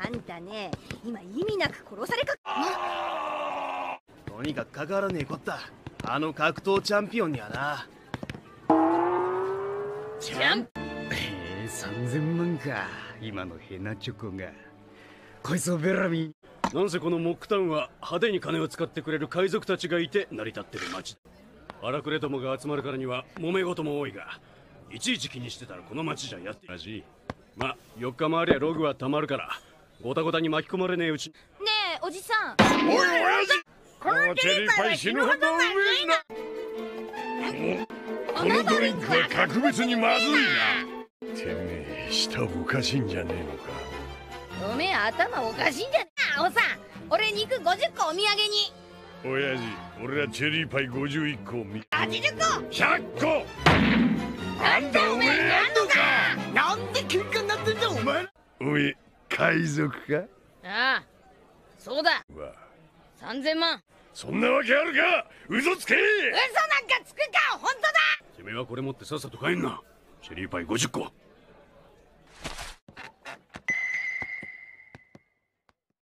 あんたね今意味なく殺されかとにかく関わらねえこった。あの格闘チャンピオンにはな。チャンえー、3000万か。今のヘナチョコが。こいつをベラミなんせこのモックタウンは派手に金を使ってくれる海賊たちがいて成り立ってる町だ。荒くれどもが集まるからには揉め事も多いがいちいち気にしてたらこの町じゃやってらしい。ま4日回りゃログはたまるからごたごたに巻き込まれねえうちねえおじさん。おい親父。このチェリーパイ死ぬほどうめえな。このドリンクは格別にまずいな。てめえ舌おかしいんじゃねえのか。おめえ頭おかしいんじゃねえ。おさん俺肉50個お土産に。親父俺らチェリーパイ51個を見80個。100個。なんだおめえやんのか。なんで喧嘩になってんだお前。おめえ海賊か？ああそうだ。わ3000万。そんなわけあるか？嘘つけ！嘘なんかつくか！本当だ！てめえはこれ持ってさっさと帰んな。チェリーパイ50個